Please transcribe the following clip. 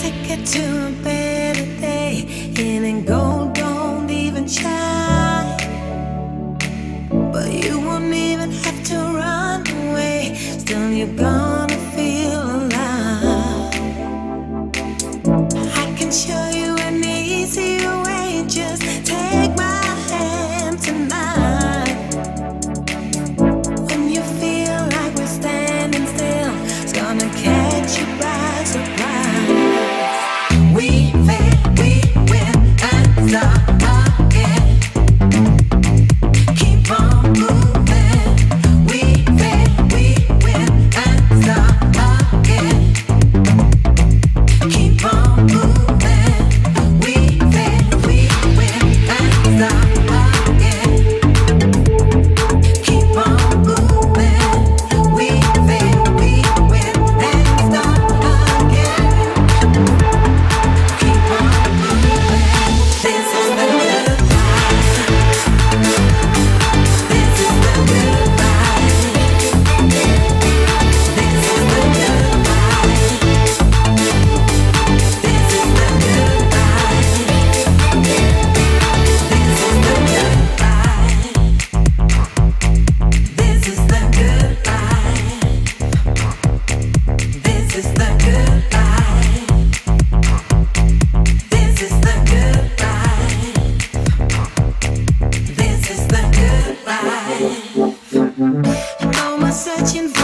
ticket to a better day. In and go don't even try but you won't even have to run away. Still you're gone. searching